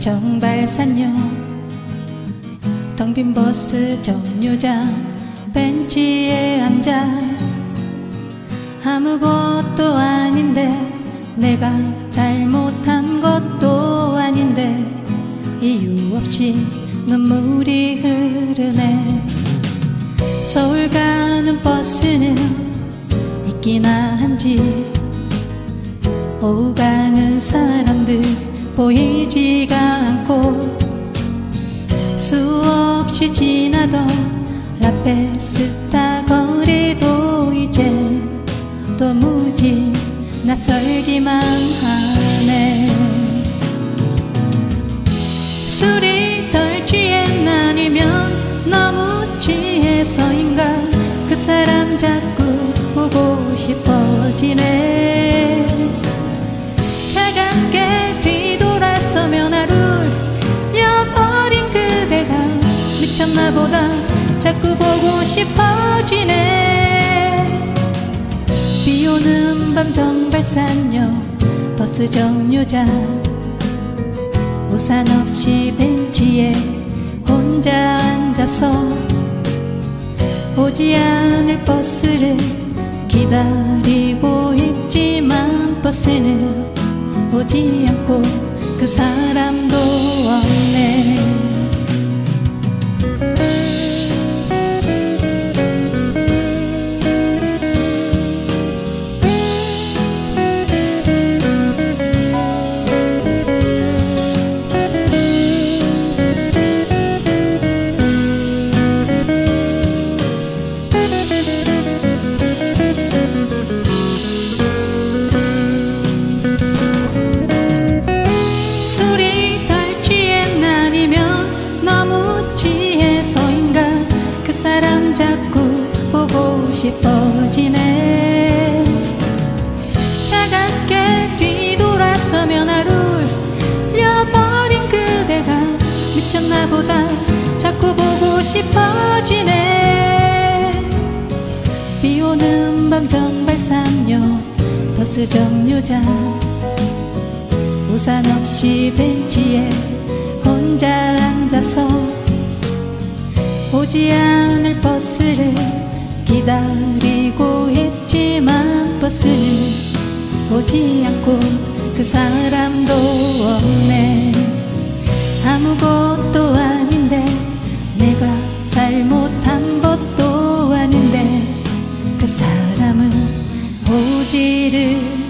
정발산역 텅빈 버스 정류장 벤치에 앉아. 아무것도 아닌데 내가 잘못한 것도 아닌데 이유 없이 눈물이 흐르네. 서울 가는 버스는 있기나 한지 오가는 사람들 보이지가 않고 수없이 지나던 라페스타 거리도 이제 도무지 낯설기만 하네. 술이 덜 취해 아니면 너무 취해서인가? 그 사람 자꾸 보고 싶어 밤 정발산역 버스 정류장. 우산 없이 벤치에 혼자 앉아서 오지 않을 버스를 기다리고 있지만 버스는 오지 않고 그 사람도 싶어지네. 차갑게 뒤돌아서며 나를 려버린 그대가 미쳤나 보다. 자꾸 보고 싶어지네. 비 오는 밤 정발산역 버스 정류장. 우산 없이 벤치에 혼자 앉아서 오지 않을 버스를 기다리고 있지만 버스는 오지 않고 그 사람도 없네. 아무것도 아닌데 내가 잘못한 것도 아닌데 그 사람은 오지를